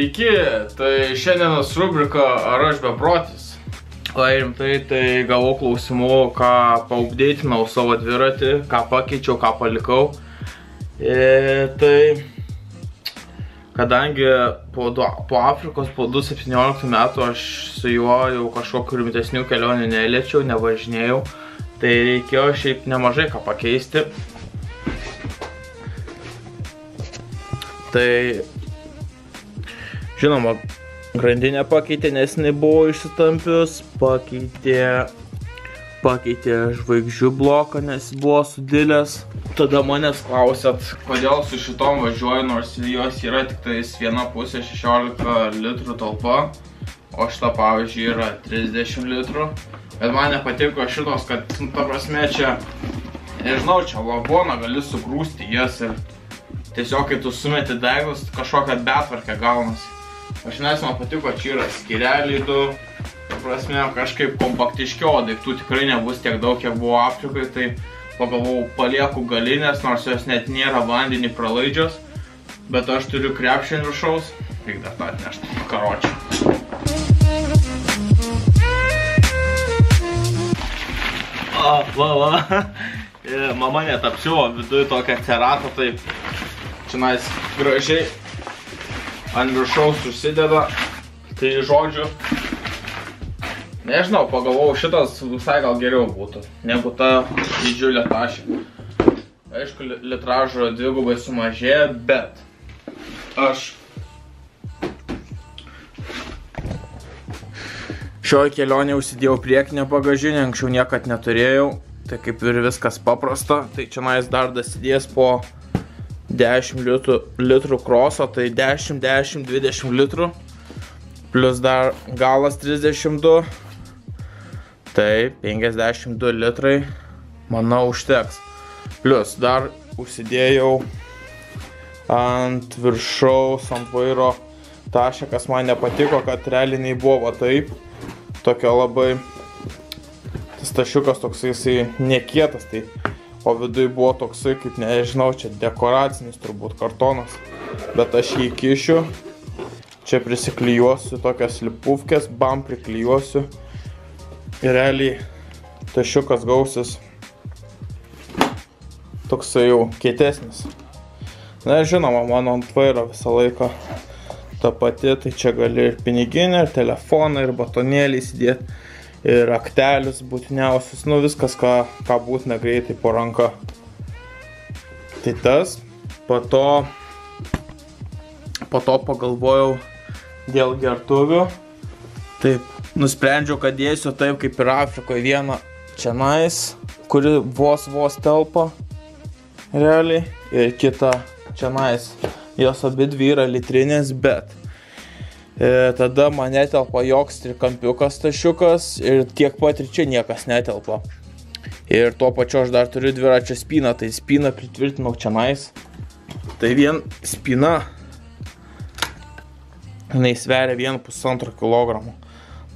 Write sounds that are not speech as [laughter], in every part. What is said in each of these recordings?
Sveiki, tai šiandienos rubrika Ar aš beprotis? O rimtai, tai gavau klausimų, ką paupdėtinau savo dviratį, ką pakeičiau, ką palikau. E, tai kadangi po, po Afrikos, po 2017 metų aš su juo jau kažkokiu rimtesnių kelionių neliečiau, nevažinėjau, tai reikėjo šiaip nemažai ką pakeisti. Tai Žinoma, grandinę pakeitė, nes jinai buvo išsitampius, pakeitė, pakeitė žvaigždžių bloką, nes buvo sudilęs. Tada manęs klausėt, kodėl su šitom važiuoju, nors jos yra tik tais viena pusė 16 litrų talpa, o šita pavyzdžiui yra 30 litrų. Bet man nepatiko šitos, kad, nu, ta prasme, čia, nežinau, čia vagoną gali sugrūsti jas ir tiesiog, kai tu sumeti deglus, kažkokią betvarkę gaunasi. Aš man patiko, čia yra skireliai du. Prasme, kažkaip kompaktiškiau, daiktų tikrai nebus tiek daug, kiek buvo Afrikai, tai pagalvojau, palieku galinės, nors jos net nėra vandenį pralaidžios. Bet aš turiu krepšį ant viršaus, reikia dar tą atnešti, karočią. O, va, va. [laughs] E, mama net apsiuvo viduje tokią ceratą, tai čia gražiai ant viršaus susideda. Tai žodžiu, nežinau, pagalvojau, šitas visai gal geriau būtų, negu ta didžiulė tašė. Aišku, litražo dvigubai sumažėja, bet aš šioje kelionėje užsidėjau priekinę bagažinę, anksčiau niekad neturėjau, tai kaip ir viskas paprasta, tai čia nais dar dasidės po 10 litrų, litrų kroso, tai 10, 10, 20 litrų. Plus dar galas 32. Tai 52 litrai, manau, užteks. Plus dar užsidėjau ant viršaus, ant vairo tašę, kas man nepatiko, kad realiniai buvo taip. Tokia labai, tas tašiukas toksai, jisai nekietas, tai o viduj buvo toksai, kaip nežinau, čia dekoracinis turbūt kartonas, bet aš jį kišiu, čia prisiklijuosiu tokias lipuvkės, bam priklijuosiu. Ir realiai tašiukas gausis toksai jau kietesnis. Na, žinoma, mano ant vairo visą laiką ta pati, tai čia gali ir piniginę, ir telefoną, ir batonėlį įsidėti ir raktelius būtiniausius, nu viskas, ką, ką būtina greitai po ranka. Tai tas, po to, po to pagalvojau dėl gertuvių. Taip, nusprendžiau, kad dėsiu taip kaip ir Afrikoje vieną čia nais, kuri vos vos telpa realiai ir kitą čia nais. Jos abi dvi yra litrinės, bet E, tada man netelpa joks trikampiukas tašiukas ir tiek pat ir čia niekas netelpa. Ir tuo pačiu aš dar turiu dviračio spyną, tai spyną pritvirtinau čia nais. Tai vien spyna, jinai sveria 1,5 kg.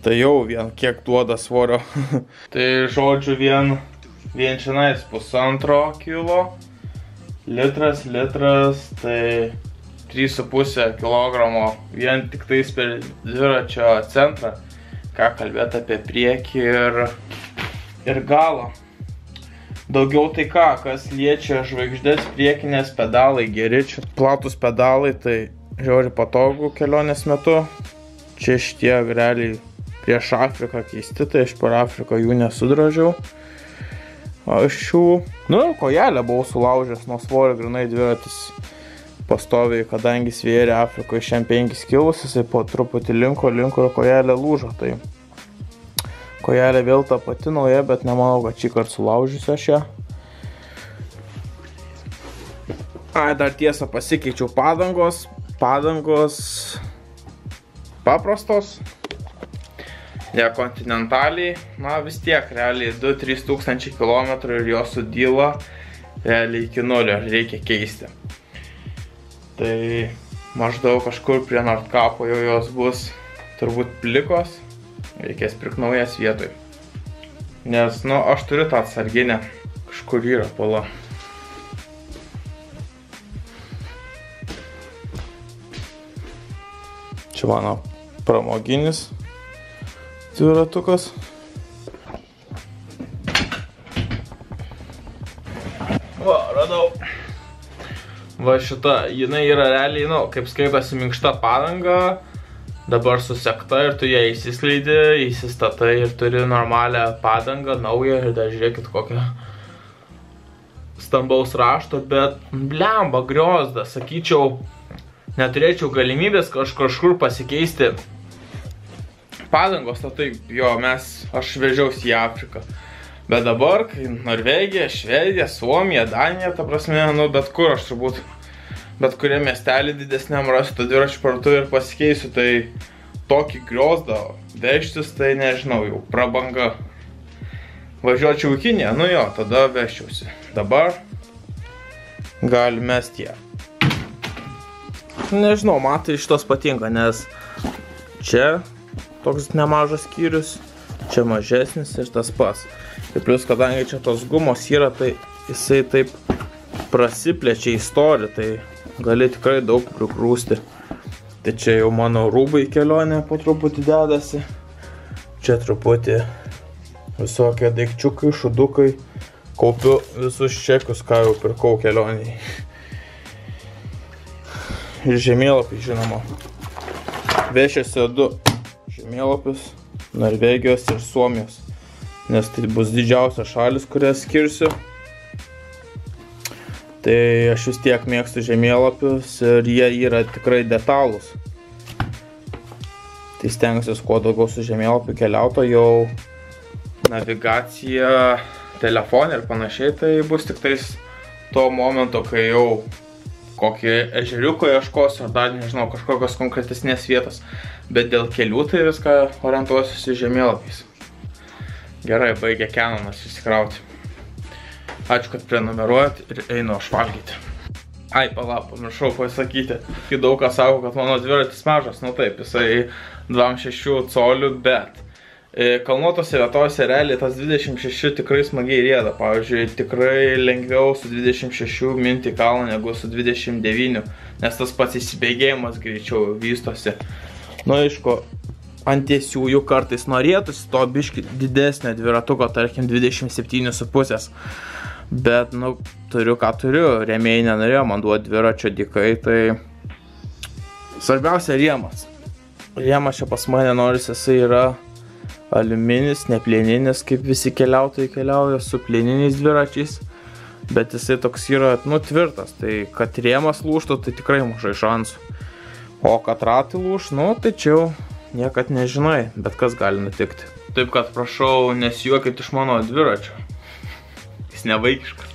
Tai jau vien kiek duoda svorio. [laughs] tai žodžiu vien, vien čia nais pusantro kilo. Litras, litras, tai 3,5 kg vien tik tais per dviračio centrą, ką kalbėti apie priekį ir, ir galą. Daugiau tai ką, kas liečia žvaigždės priekinės pedalai, geri, čia platus pedalai, tai žiauri patogu kelionės metu. Čia šitie realiai prieš Afriką keisti, tai aš per Afriką jų nesudražiau. Aš šių, nu, kojelę buvau sulaužęs nuo svorio, grinai dviratis pastoviai, kadangi svėrė Afrikoje šiam 5 kilus, jisai po truputį linko, linko ir kojelė lūžo. Tai kojelė vėl ta pati nauja, bet nemanau, kad šį kartą sulaužysiu aš ją. Ai, dar tiesa pasikeičiau padangos. Padangos paprastos. Ne kontinentaliai. Na vis tiek, realiai 2-3 tūkstančiai kilometrų ir jos sudyla. Realiai iki nulio reikia keisti. Tai maždaug kažkur prie Nordkapo jau jos bus turbūt plikos. Reikės pirkti naujas vietoj. Nes, nu, aš turiu tą atsarginę. Kažkur yra pala. Čia mano pramoginis dviratukas. Va šita, jinai yra realiai, nu, kaip skaitosi minkšta padanga, dabar susekta ir tu ją įsiskleidi, įsistatai ir turi normalią padangą, naują ir dar žiūrėkit kokią stambaus rašto, bet blemba, griozda, sakyčiau, neturėčiau galimybės kaž, kažkur pasikeisti padangos, tai jo, mes, aš vežiausi į Afriką. Bet dabar, kai Norvegija, Švedija, Suomija, Danija, ta prasme, nu, bet kur aš turbūt, bet kurie miestelį didesniam rasiu tą dviračių parduotuvę ir pasikeisiu, tai tokį griozdą vežtis, tai nežinau, jau prabanga. Važiuočiau į Kiniją, nu jo, tada vežčiausi. Dabar gali mesti ją. Nežinau, man tai šitos patinka, nes čia toks nemažas skyrius, čia mažesnis ir tas pats. Ir plus, kadangi čia tos gumos yra, tai jisai taip prasiplečia į storį, tai gali tikrai daug prikrūsti. Tai čia jau mano rūbai kelionė po truputį dedasi. Čia truputį visokie daikčiukai, šudukai. Kaupiu visus čekius, ką jau pirkau kelioniai. Ir žemėlapį, žinoma. Vešiasi du žemėlapius Norvegijos ir Suomijos nes tai bus didžiausias šalis, kurias skirsiu. Tai aš vis tiek mėgstu žemėlapius ir jie yra tikrai detalūs. Tai stengsiuosi kuo daugiau su žemėlapiu keliauto, jau navigacija telefonė ir panašiai, tai bus tik tais to momento, kai jau kokį ežeriuką ieškosiu, ar dar nežinau, kažkokios konkretesnės vietos. Bet dėl kelių tai viską orientuosiu žemėlapiais. Gerai, baigė Canonas įsikrauti. Ačiū, kad prenumeruojat ir einu aš valgyti. Ai, palap, pamiršau pasakyti. Kai daug kas sako, kad mano dviratis mažas, nu taip, jisai 26 colių, bet kalnuotose vietovose realiai tas 26 tikrai smagiai rėda. Pavyzdžiui, tikrai lengviau su 26 minti kalną negu su 29, nes tas pats įsibėgėjimas greičiau vystosi. Nu, aišku, ant tiesiųjų kartais norėtųsi to biški didesnio dviratuko, tarkim 27,5. Bet, nu, turiu ką turiu, rėmėjai nenorėjo man duoti dviračio dikai, tai svarbiausia rėmas. Rėmas čia pas mane noris, jisai yra aliuminis, ne plieninis, kaip visi keliautojai keliauja su plieniniais dviračiais. Bet jisai toks yra, nu, tvirtas, tai kad rėmas lūštų, tai tikrai mažai šansų. O kad ratai lūš, nu, tai čia jau niekad nežinai, bet kas gali nutikti. Taip kad prašau, nesijuokit iš mano dviračio. Jis nevaikiškas.